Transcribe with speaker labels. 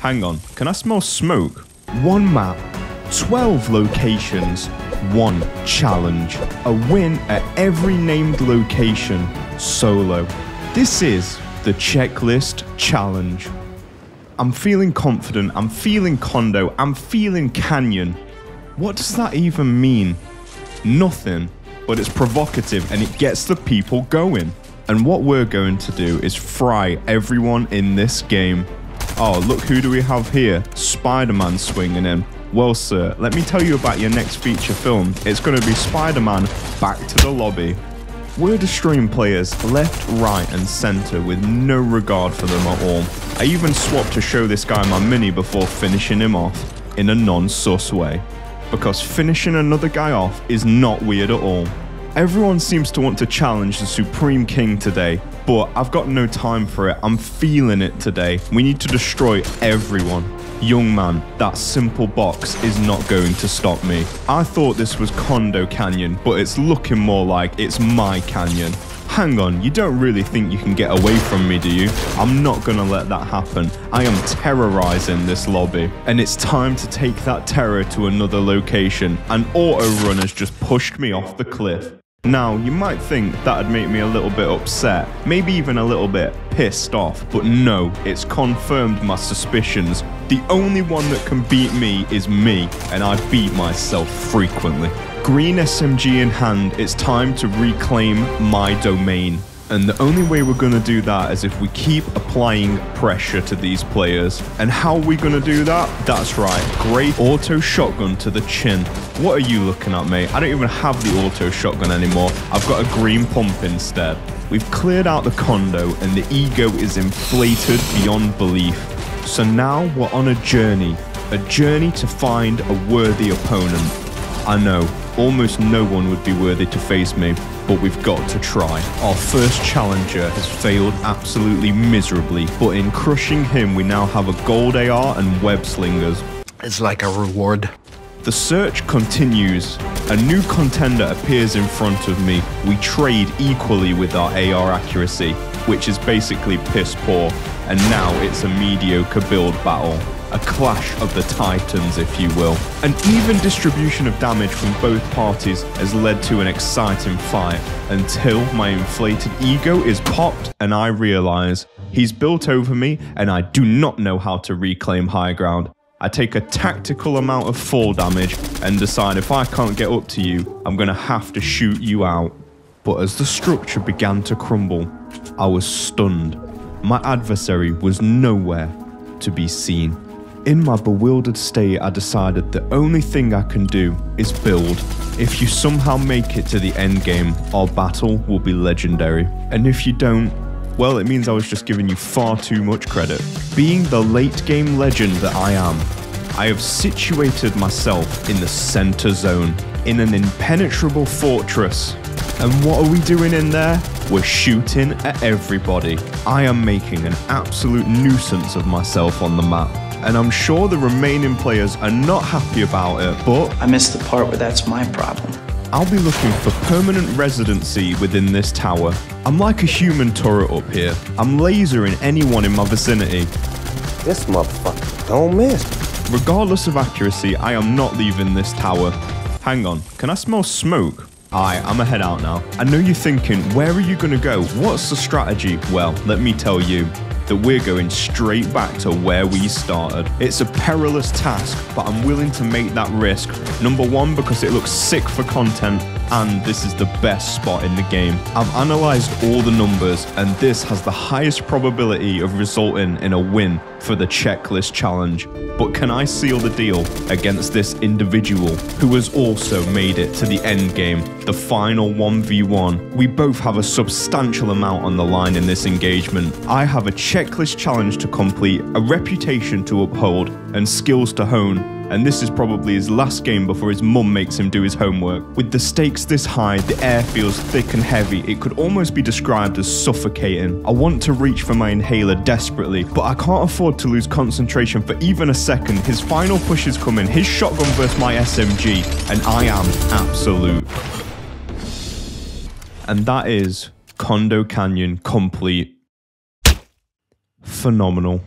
Speaker 1: Hang on, can I smell smoke? One map, 12 locations, one challenge. A win at every named location, solo. This is the checklist challenge. I'm feeling confident, I'm feeling condo, I'm feeling canyon. What does that even mean? Nothing, but it's provocative and it gets the people going. And what we're going to do is fry everyone in this game. Oh, look who do we have here? Spider-Man swinging in. Well, sir, let me tell you about your next feature film. It's going to be Spider-Man back to the lobby. We're destroying players left, right, and center with no regard for them at all. I even swapped to show this guy my mini before finishing him off in a non-sus way. Because finishing another guy off is not weird at all. Everyone seems to want to challenge the Supreme King today, but I've got no time for it. I'm feeling it today. We need to destroy everyone. Young man, that simple box is not going to stop me. I thought this was Condo Canyon, but it's looking more like it's my canyon. Hang on, you don't really think you can get away from me, do you? I'm not gonna let that happen. I am terrorizing this lobby. And it's time to take that terror to another location. An auto run has just pushed me off the cliff. Now, you might think that'd make me a little bit upset, maybe even a little bit pissed off, but no, it's confirmed my suspicions. The only one that can beat me is me, and I beat myself frequently. Green SMG in hand, it's time to reclaim my domain. And the only way we're going to do that is if we keep applying pressure to these players. And how are we going to do that? That's right, great auto shotgun to the chin. What are you looking at, mate? I don't even have the auto shotgun anymore. I've got a green pump instead. We've cleared out the condo and the ego is inflated beyond belief. So now we're on a journey, a journey to find a worthy opponent. I know, almost no one would be worthy to face me, but we've got to try. Our first challenger has failed absolutely miserably, but in crushing him, we now have a gold AR and web slingers.
Speaker 2: It's like a reward.
Speaker 1: The search continues. A new contender appears in front of me. We trade equally with our AR accuracy, which is basically piss poor, and now it's a mediocre build battle a clash of the titans, if you will. An even distribution of damage from both parties has led to an exciting fight until my inflated ego is popped and I realize he's built over me and I do not know how to reclaim high ground. I take a tactical amount of fall damage and decide if I can't get up to you, I'm gonna have to shoot you out. But as the structure began to crumble, I was stunned. My adversary was nowhere to be seen. In my bewildered state, I decided the only thing I can do is build. If you somehow make it to the end game, our battle will be legendary. And if you don't, well, it means I was just giving you far too much credit. Being the late game legend that I am, I have situated myself in the center zone, in an impenetrable fortress. And what are we doing in there? We're shooting at everybody. I am making an absolute nuisance of myself on the map and I'm sure the remaining players are not happy about it, but
Speaker 3: I missed the part where that's my problem.
Speaker 1: I'll be looking for permanent residency within this tower. I'm like a human turret up here. I'm lasering anyone in my vicinity.
Speaker 4: This motherfucker don't miss.
Speaker 1: Regardless of accuracy, I am not leaving this tower. Hang on, can I smell smoke? Aye, I'm a head out now. I know you're thinking, where are you gonna go? What's the strategy? Well, let me tell you that we're going straight back to where we started. It's a perilous task, but I'm willing to make that risk. Number one, because it looks sick for content, and this is the best spot in the game. I've analysed all the numbers, and this has the highest probability of resulting in a win for the checklist challenge. But can I seal the deal against this individual who has also made it to the end game, the final 1v1? We both have a substantial amount on the line in this engagement. I have a checklist challenge to complete, a reputation to uphold, and skills to hone and this is probably his last game before his mum makes him do his homework. With the stakes this high, the air feels thick and heavy. It could almost be described as suffocating. I want to reach for my inhaler desperately, but I can't afford to lose concentration for even a second. His final push is coming, his shotgun versus my SMG, and I am absolute. And that is Condo Canyon complete. Phenomenal.